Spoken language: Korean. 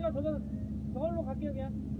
높이 저 정도면 되죠? 저, 저, 저걸로 갈게요, 그냥.